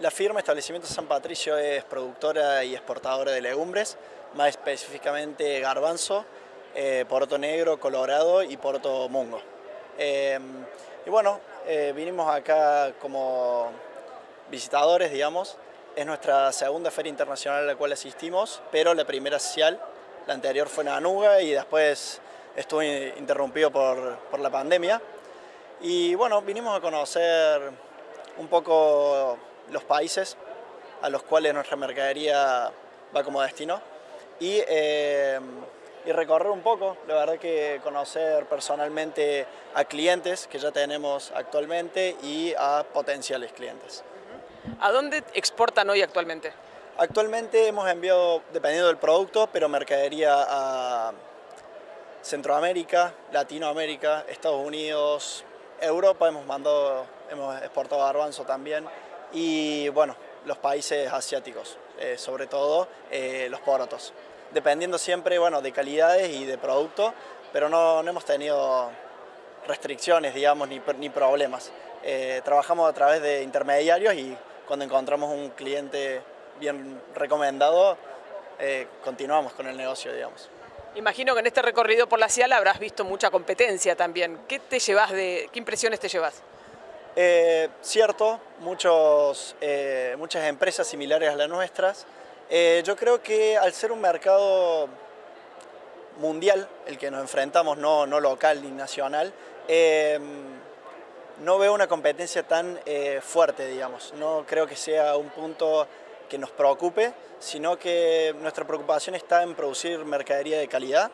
La firma Establecimiento San Patricio es productora y exportadora de legumbres, más específicamente garbanzo, eh, poroto negro, colorado y poroto mungo. Em, y bueno, eh, vinimos acá como visitadores, digamos. Es nuestra segunda feria internacional a la cual asistimos, pero la primera social, la anterior fue en Anuga y después estuvo interrumpido por, por la pandemia. Y bueno, vinimos a conocer un poco los países a los cuales nuestra mercadería va como destino y, eh, y, recorrer un poco, la verdad que conocer personalmente a clientes que ya tenemos actualmente y a potenciales clientes. ¿A dónde exportan hoy actualmente? Actualmente hemos enviado, dependiendo del producto, pero mercadería a Centroamérica, Latinoamérica, Estados Unidos, Europa hemos mandado, hemos exportado garbanzo también y bueno, los países asiáticos, eh, sobre todo eh, los porotos. Dependiendo siempre bueno, de calidades y de producto, pero no, no hemos tenido restricciones, digamos, ni, ni problemas. Eh, trabajamos a través de intermediarios y cuando encontramos un cliente bien recomendado, continuamos con el negocio, digamos. Imagino que en este recorrido por la CIAL habrás visto mucha competencia también. ¿Qué te llevas de, qué impresiones te llevas? Eh, cierto, muchos, eh, muchas empresas similares a las nuestras. Eh, yo creo que al ser un mercado mundial, el que nos enfrentamos, no, no local ni nacional, no veo una competencia tan fuerte, digamos. No creo que sea un punto que nos preocupe, sino que nuestra preocupación está en producir mercadería de calidad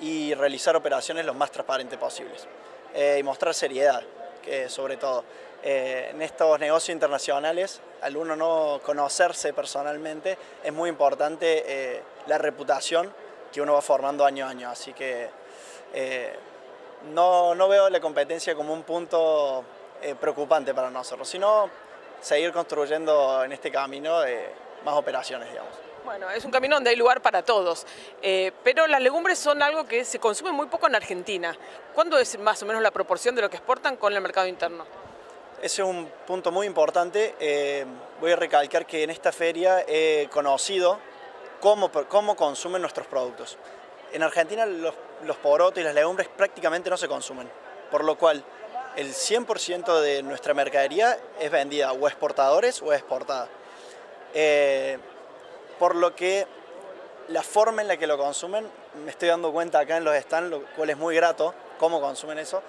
y realizar operaciones lo más transparentes posibles y mostrar seriedad sobre todo. Eh, en estos negocios internacionales, al uno no conocerse personalmente, es muy importante eh, la reputación que uno va formando año a año. Así que eh, no, no, veo la competencia como un punto preocupante para nosotros, sino seguir construyendo en este camino más operaciones, digamos. Bueno, es un camino donde hay lugar para todos, eh, pero las legumbres son algo que se consume muy poco en Argentina. ¿Cuándo es más o menos la proporción de lo que exportan con el mercado interno? Ese es un punto muy importante. Eh, voy a recalcar que en esta feria he conocido cómo, cómo consumen nuestros productos. En Argentina los, los porotos y las legumbres prácticamente no se consumen, por lo cual el 100% de nuestra mercadería es vendida o exportadores o exportada. Eh, por lo que la forma en la que lo consumen, me estoy dando cuenta acá en los stands, lo cual es muy grato, cómo consumen eso,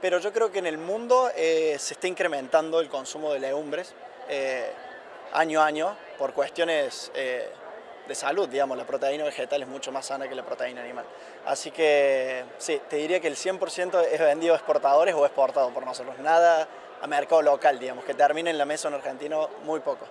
pero yo creo que en el mundo eh, se está incrementando el consumo de legumbres eh, año a año por cuestiones eh, de salud, digamos, la proteína vegetal es mucho más sana que la proteína animal. Así que sí, te diría que el 100% es vendido a exportadores o exportado por nosotros, nada a mercado local, digamos, que termine en la mesa en argentino muy poco.